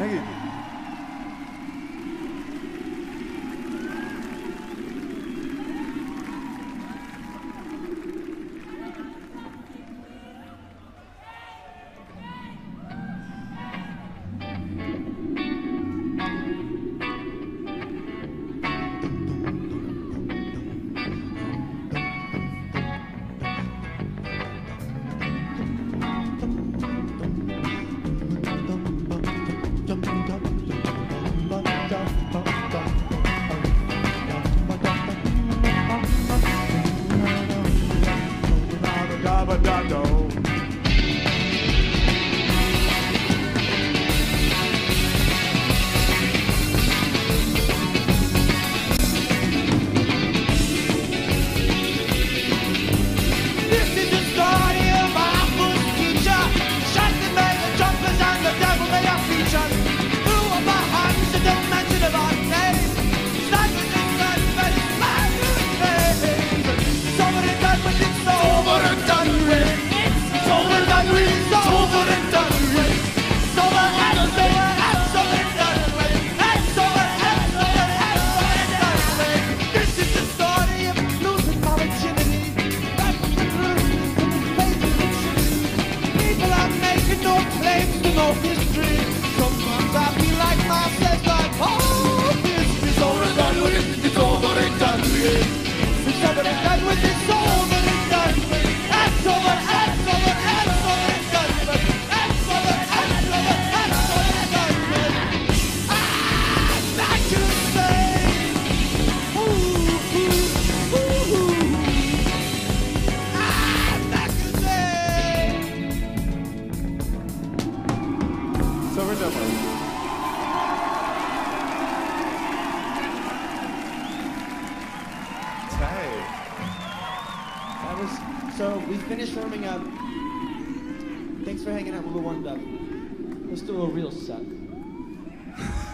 Ne gibi? claims to know history. That was so. We finished warming up. Thanks for hanging out with the warmed up. Let's do a real suck.